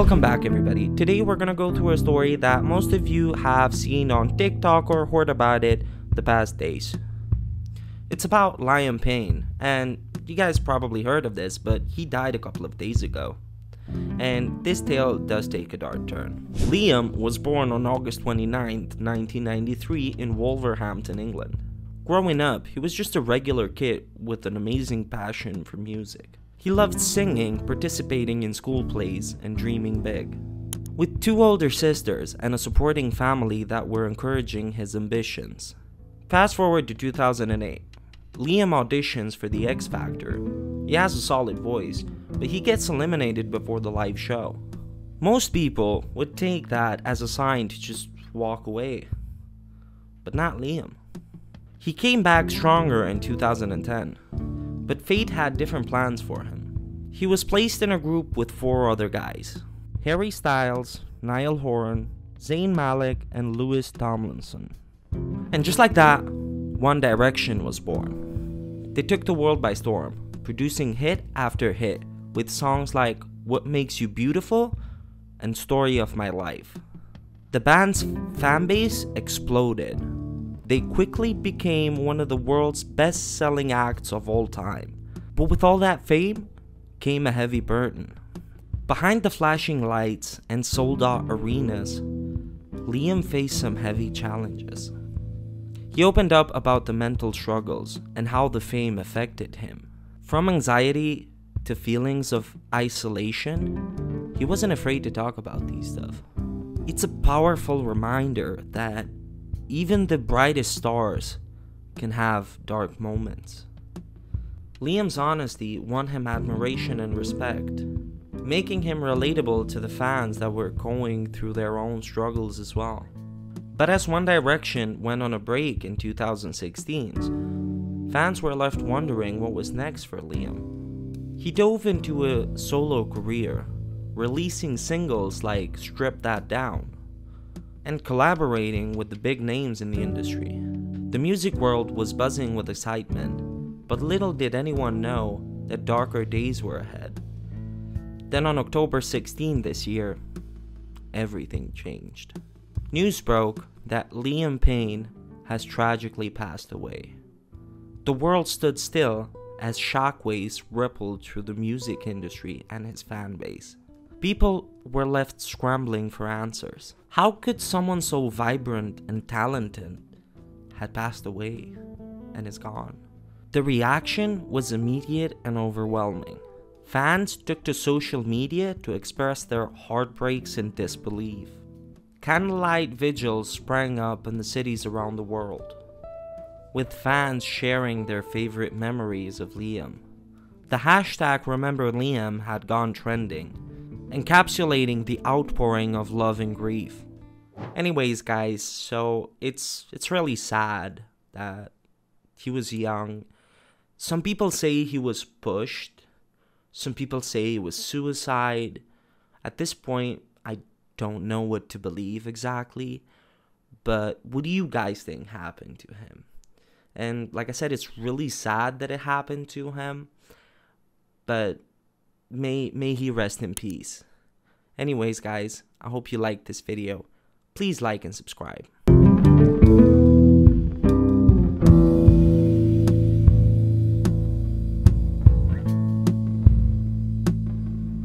Welcome back everybody. Today we're gonna go through a story that most of you have seen on TikTok or heard about it the past days. It's about Liam Payne, and you guys probably heard of this, but he died a couple of days ago. And this tale does take a dark turn. Liam was born on August 29, 1993 in Wolverhampton, England. Growing up, he was just a regular kid with an amazing passion for music. He loved singing, participating in school plays, and dreaming big. With two older sisters and a supporting family that were encouraging his ambitions. Fast forward to 2008. Liam auditions for The X Factor. He has a solid voice, but he gets eliminated before the live show. Most people would take that as a sign to just walk away. But not Liam. He came back stronger in 2010 but fate had different plans for him. He was placed in a group with four other guys Harry Styles, Niall Horan, Zayn Malik, and Louis Tomlinson. And just like that, One Direction was born. They took the world by storm, producing hit after hit with songs like What Makes You Beautiful and Story of My Life. The band's fanbase exploded, they quickly became one of the world's best selling acts of all time. But with all that fame came a heavy burden. Behind the flashing lights and sold out arenas, Liam faced some heavy challenges. He opened up about the mental struggles and how the fame affected him. From anxiety to feelings of isolation, he wasn't afraid to talk about these stuff. It's a powerful reminder that even the brightest stars can have dark moments. Liam's honesty won him admiration and respect, making him relatable to the fans that were going through their own struggles as well. But as One Direction went on a break in 2016, fans were left wondering what was next for Liam. He dove into a solo career, releasing singles like Strip That Down, and collaborating with the big names in the industry. The music world was buzzing with excitement, but little did anyone know that darker days were ahead. Then on October 16 this year, everything changed. News broke that Liam Payne has tragically passed away. The world stood still as shockwaves rippled through the music industry and his fan base. People were left scrambling for answers. How could someone so vibrant and talented had passed away and is gone? The reaction was immediate and overwhelming. Fans took to social media to express their heartbreaks and disbelief. Candlelight vigils sprang up in the cities around the world, with fans sharing their favorite memories of Liam. The hashtag Remember Liam had gone trending, encapsulating the outpouring of love and grief. Anyways, guys, so it's it's really sad that he was young. Some people say he was pushed. Some people say it was suicide. At this point, I don't know what to believe exactly. But what do you guys think happened to him? And like I said, it's really sad that it happened to him. But may may he rest in peace. Anyways, guys, I hope you liked this video. Please like and subscribe.